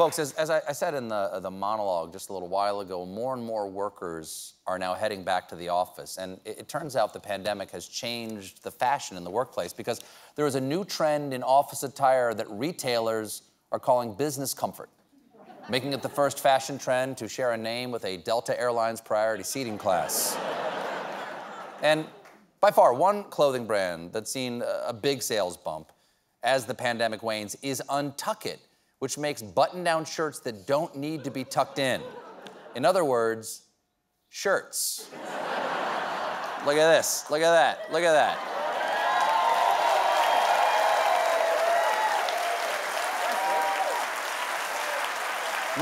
Folks, as, as I, I, said in the, the monologue just a little while ago, more and more workers are now heading back to the office. And it, it, turns out the pandemic has changed the fashion in the workplace because there is a new trend in office attire that retailers are calling business comfort, making it the first fashion trend to share a name with a Delta Airlines priority seating class. and by far, one clothing brand that's seen a big sales bump as the pandemic wanes is Untuckit which makes button down shirts that don't need to be tucked in. In other words, shirts. look at this. Look at that. Look at that.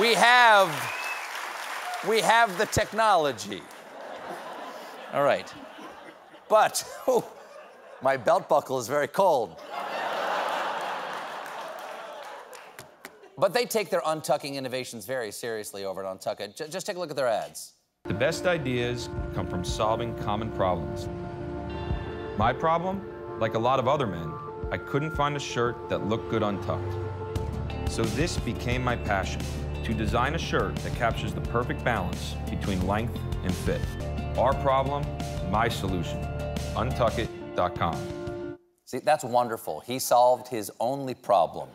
We have we have the technology. All right. But oh, my belt buckle is very cold. But they take their untucking innovations very seriously over at Untuckit. J just take a look at their ads. The best ideas come from solving common problems. My problem, like a lot of other men, I couldn't find a shirt that looked good untucked. So this became my passion, to design a shirt that captures the perfect balance between length and fit. Our problem, my solution. Untuckit.com. See, that's wonderful. He solved his only problem.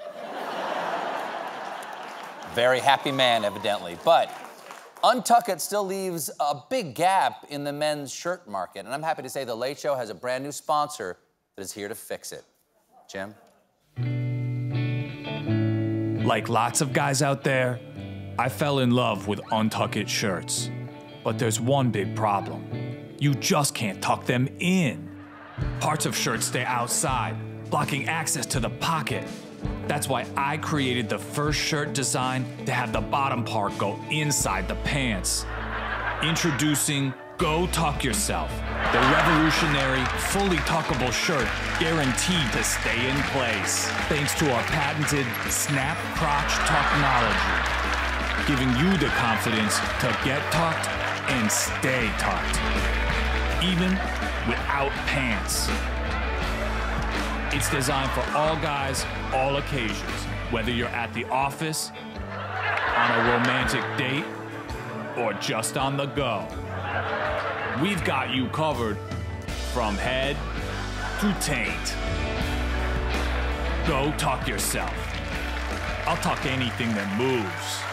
Very happy man, evidently. But Untuckit still leaves a big gap in the men's shirt market. And I'm happy to say The Late Show has a brand new sponsor that is here to fix it. Jim? Like lots of guys out there, I fell in love with Untuckit shirts. But there's one big problem. You just can't tuck them in. Parts of shirts stay outside, blocking access to the pocket. That's why I created the first shirt design to have the bottom part go inside the pants. Introducing Go Tuck Yourself, the revolutionary, fully tuckable shirt guaranteed to stay in place. Thanks to our patented Snap Crotch Technology, giving you the confidence to get tucked and stay tucked, even without pants. It's designed for all guys, all occasions, whether you're at the office, on a romantic date, or just on the go. We've got you covered from head to taint. Go tuck yourself. I'll tuck anything that moves.